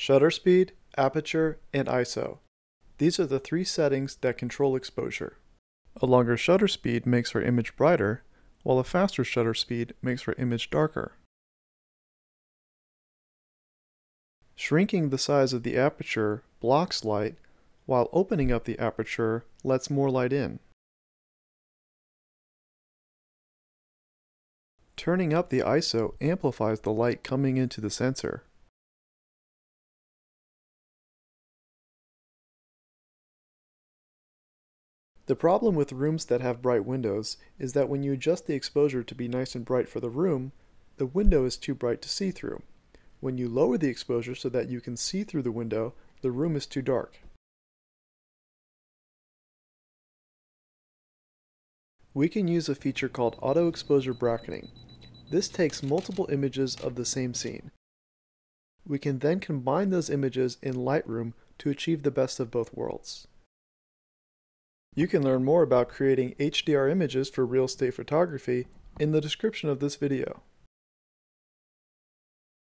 Shutter speed, aperture, and ISO. These are the three settings that control exposure. A longer shutter speed makes our image brighter, while a faster shutter speed makes our image darker. Shrinking the size of the aperture blocks light, while opening up the aperture lets more light in. Turning up the ISO amplifies the light coming into the sensor. The problem with rooms that have bright windows is that when you adjust the exposure to be nice and bright for the room, the window is too bright to see through. When you lower the exposure so that you can see through the window, the room is too dark. We can use a feature called auto exposure bracketing. This takes multiple images of the same scene. We can then combine those images in Lightroom to achieve the best of both worlds. You can learn more about creating HDR images for real estate photography in the description of this video.